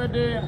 comedy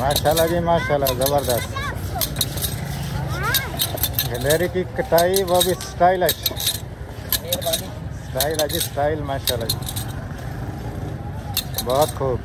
माशाल्लाह जी माशाल्लाह ज़बरदस्त। गलेरी की कटाई वो भी स्टाइलिश। स्टाइल है जी स्टाइल माशाल्लाह जी। बहुत खूब।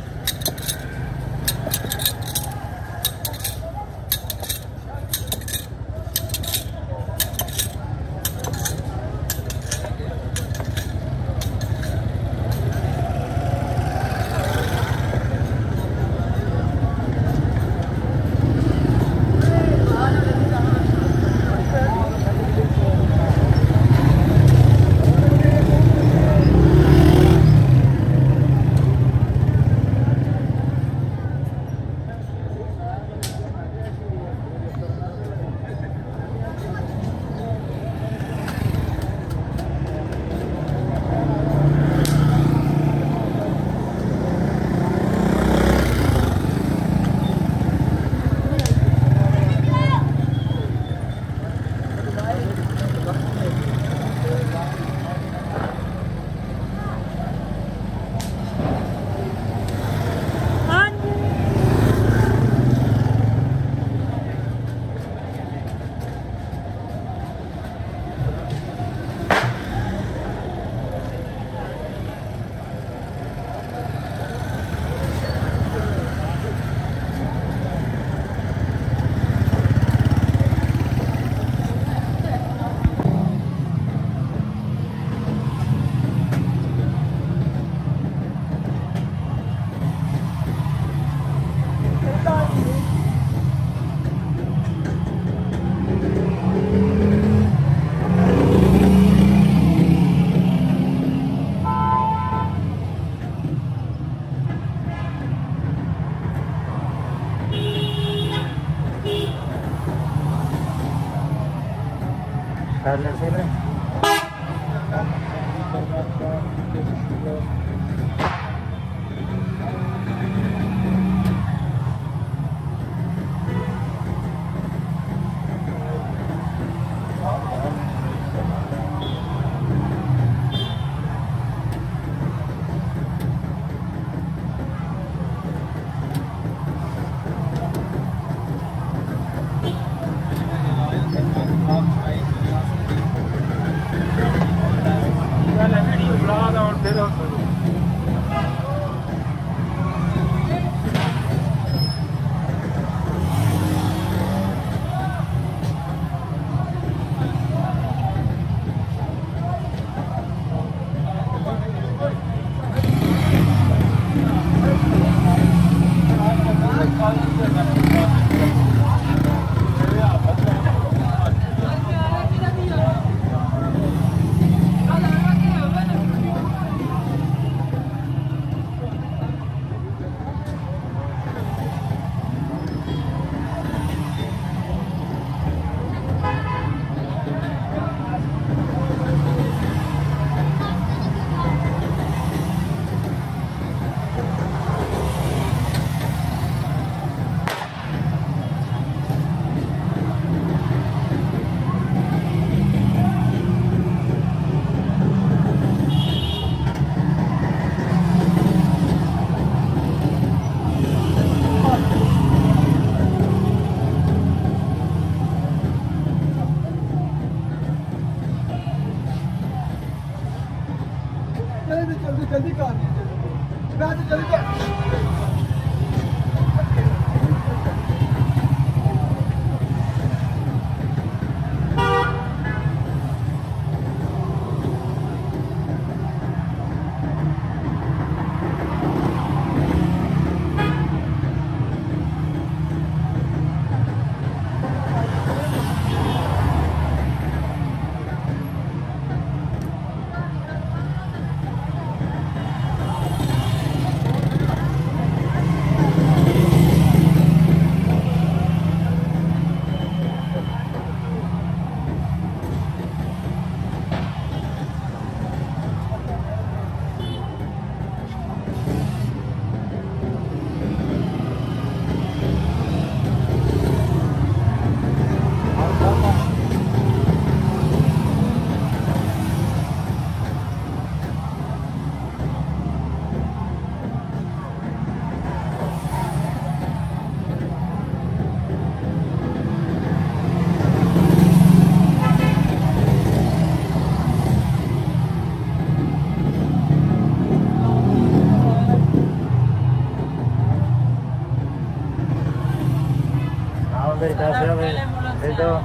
espere, espere,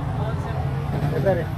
espere.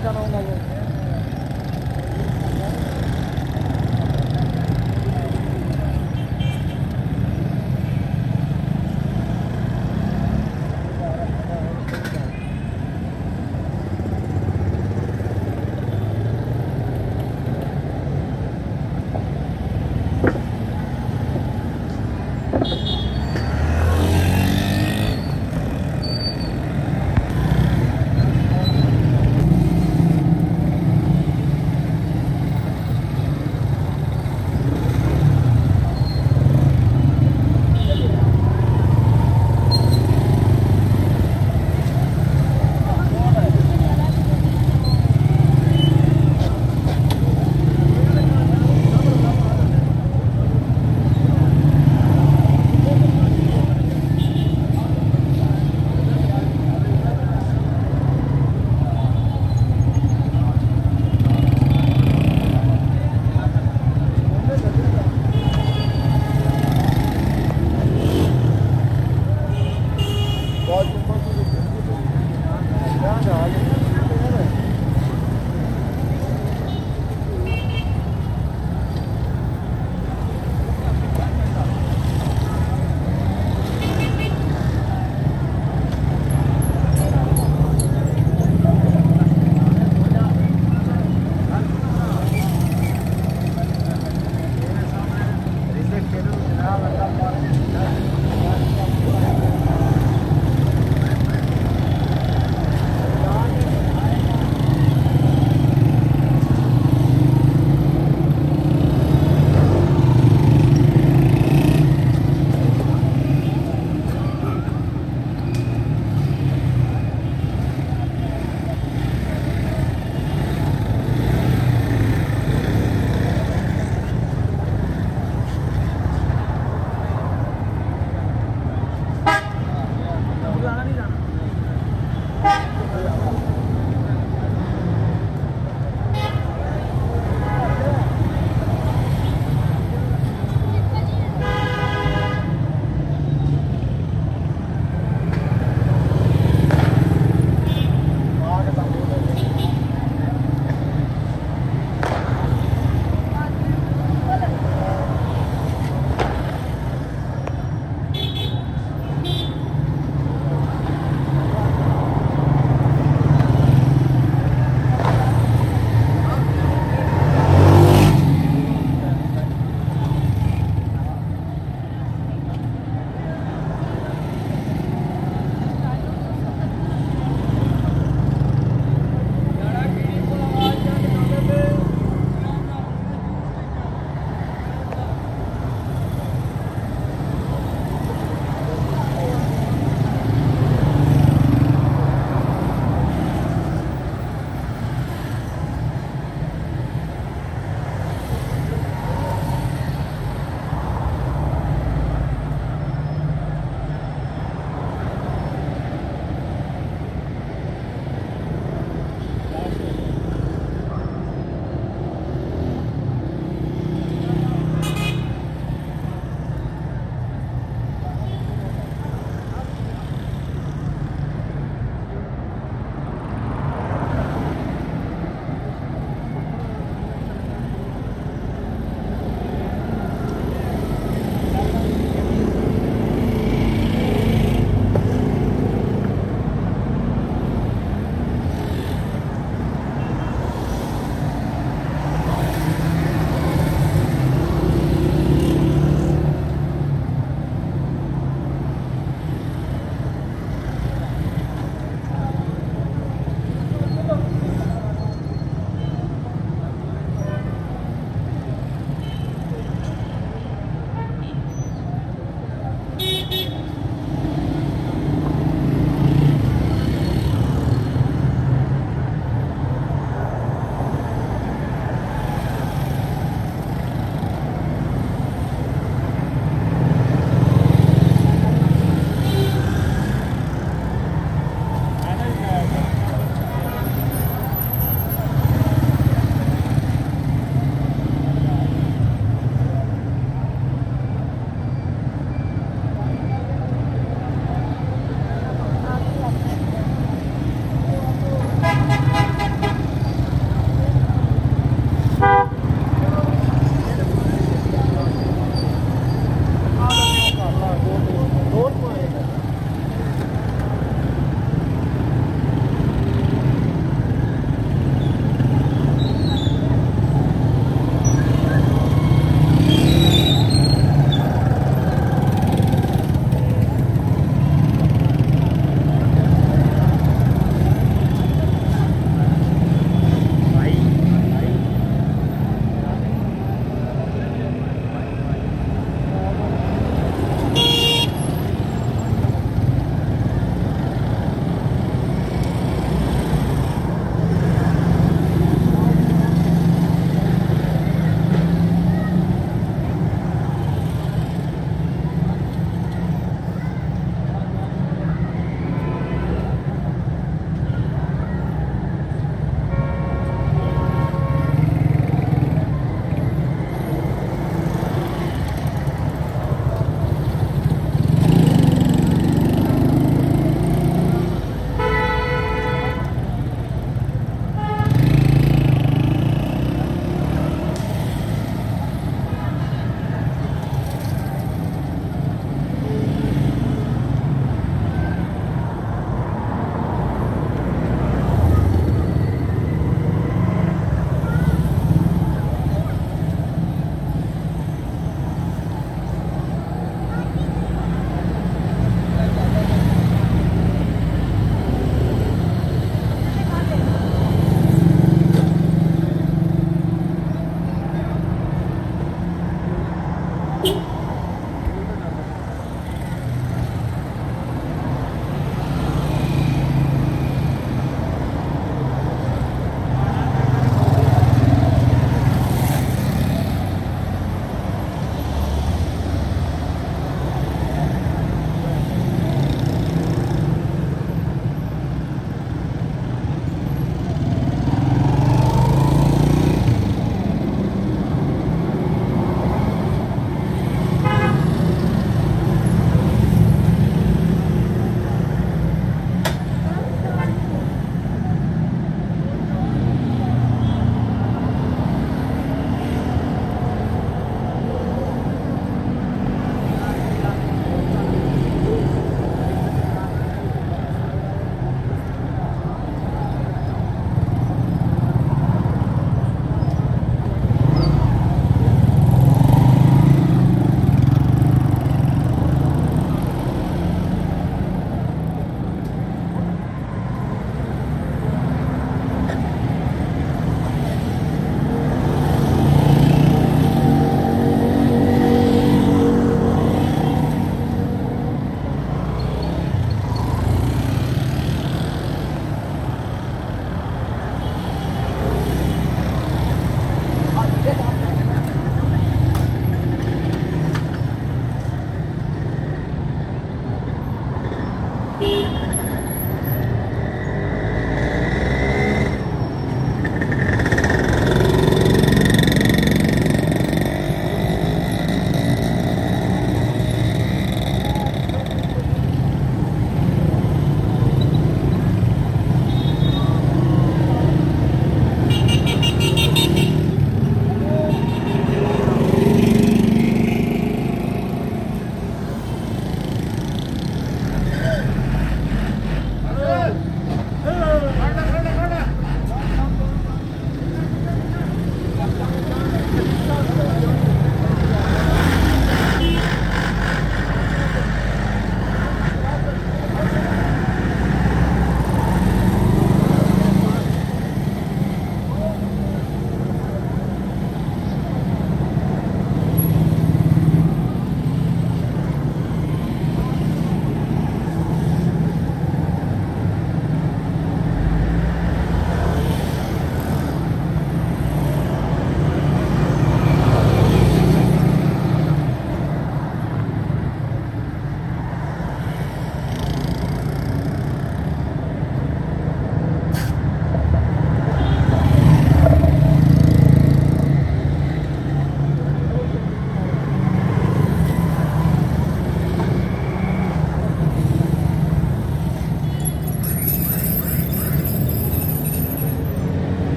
जाना होगा ये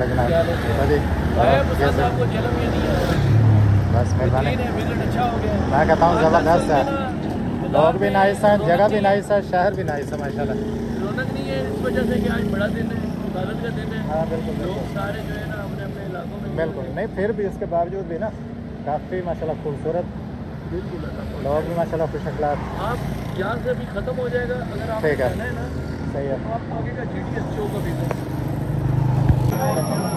ही बस मेहरबानी अच्छा मैं कहता हूँ ज़बरदस्त है। लोग भी नाइस हैं जगह भी नाइस है शहर भी नाइस है माशाल्लाह। नहीं- रौनक नहीं है इस वजह से कि आज बड़ा दिन है इबादत का दिन है। हाँ बिल्कुल लोग बिल्कुल सारे जो है ना अपने अपने इलाकों में बिल्कुल नहीं फिर भी इसके बावजूद भी ना काफ़ी माशाल्लाह खूबसूरत। बिल्कुल लोग भी माशाल्लाह खुश अखलाक। आप यहाँ से भी खत्म हो जाएगा अगर आप ठीक है। सही है। तो आप आगे का जी टी एस शो का भी Thank you.